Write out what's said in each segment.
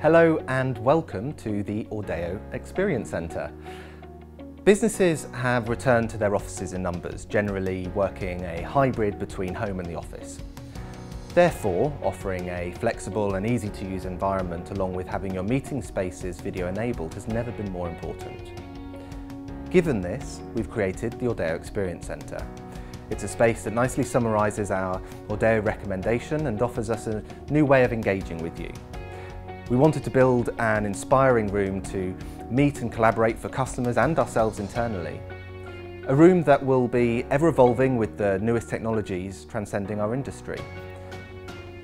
Hello and welcome to the AuDeo Experience Centre. Businesses have returned to their offices in numbers, generally working a hybrid between home and the office. Therefore, offering a flexible and easy to use environment along with having your meeting spaces video enabled has never been more important. Given this, we've created the AuDeo Experience Centre. It's a space that nicely summarises our AuDeo recommendation and offers us a new way of engaging with you. We wanted to build an inspiring room to meet and collaborate for customers and ourselves internally. A room that will be ever evolving with the newest technologies transcending our industry.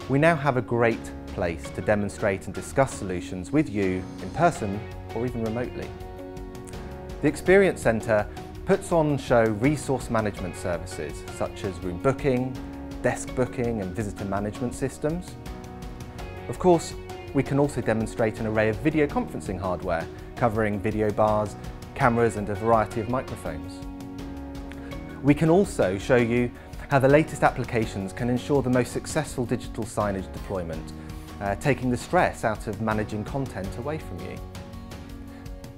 We now have a great place to demonstrate and discuss solutions with you in person or even remotely. The Experience Centre puts on show resource management services such as room booking, desk booking and visitor management systems. Of course, we can also demonstrate an array of video conferencing hardware covering video bars, cameras and a variety of microphones. We can also show you how the latest applications can ensure the most successful digital signage deployment, uh, taking the stress out of managing content away from you.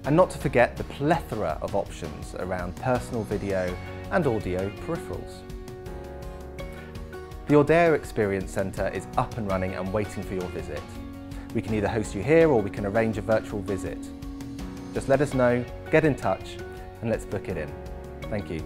And not to forget the plethora of options around personal video and audio peripherals. The AuDeo Experience Centre is up and running and waiting for your visit. We can either host you here or we can arrange a virtual visit. Just let us know, get in touch and let's book it in. Thank you.